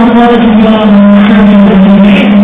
I'm going to be on the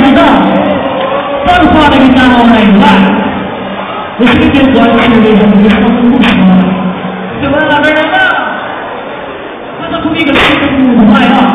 练习不到，放话那个大号那一块，我是一点关系都没有，你说不说？怎么哪个人呢？那他不一个新的舞台啊？